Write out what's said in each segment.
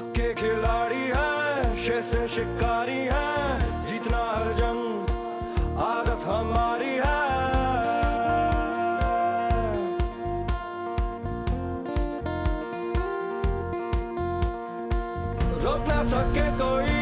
के खिलाड़ी है, शे से शिकारी है, जितना हर जंग आदत हमारी है। रोक ना सके कोई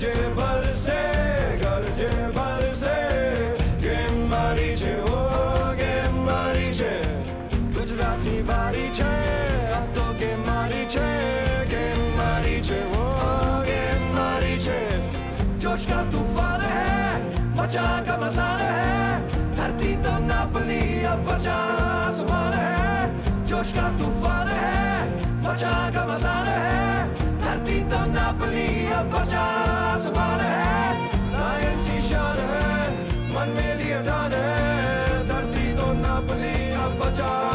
ગરજે બરસે ગરજે બરસે ગેમ મારી છે ઓ ગેમ મારી છે ગુજરાતની બારી છે આ તો ગેમ મારી છે ગેમ મારી છે ઓ ગેમ મારી છે जोश का तूफान है मचा का मसान है धरती तो नापली अब बचा आसमान है जोश का तूफान है मचा का मसान है धरती नापली अब बचा आसमान है। लायन सी शान है, मन में लिए जान है। धरती तो नापली अब बचा।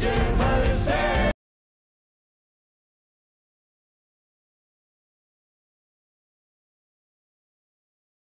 Trên